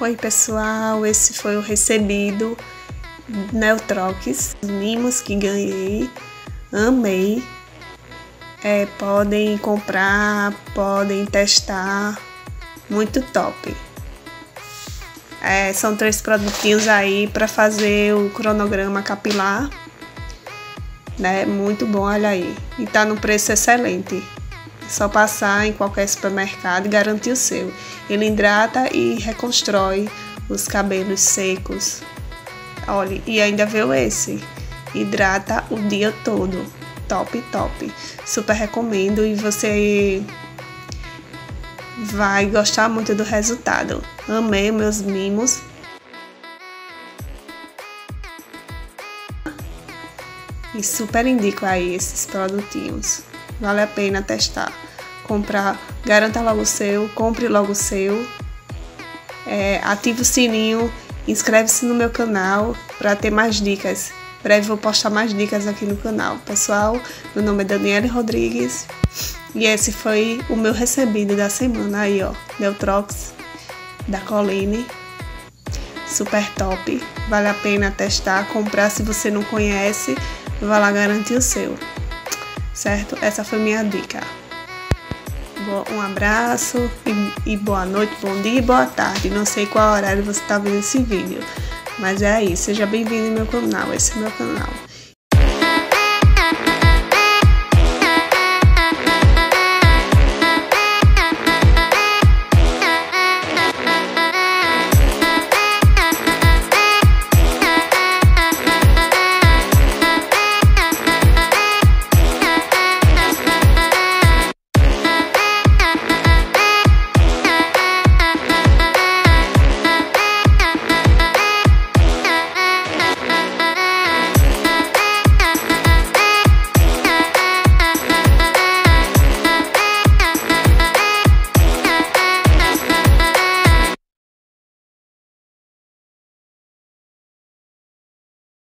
Oi pessoal, esse foi o recebido Neutrox, os mimos que ganhei, amei. É, podem comprar, podem testar, muito top. É, são três produtinhos aí para fazer o cronograma capilar, né? Muito bom, olha aí. E tá no preço excelente. Só passar em qualquer supermercado e garantir o seu. Ele hidrata e reconstrói os cabelos secos. Olha, e ainda veio esse. Hidrata o dia todo. Top, top. Super recomendo e você vai gostar muito do resultado. Amei meus mimos. E super indico aí esses produtinhos. Vale a pena testar. Comprar, garanta logo o seu, compre logo o seu. É, ative o sininho, inscreve-se no meu canal para ter mais dicas. Breve vou postar mais dicas aqui no canal. Pessoal, meu nome é Daniele Rodrigues e esse foi o meu recebido da semana aí, ó. Neutrox da Colline. Super top. Vale a pena testar, comprar se você não conhece. Vai lá garantir o seu certo? Essa foi minha dica. Um abraço e, boa noite, bom dia e boa tarde. Não sei qual horário você está vendo esse vídeo, mas é aí. Seja bem-vindo ao meu canal. Esse é meu canal.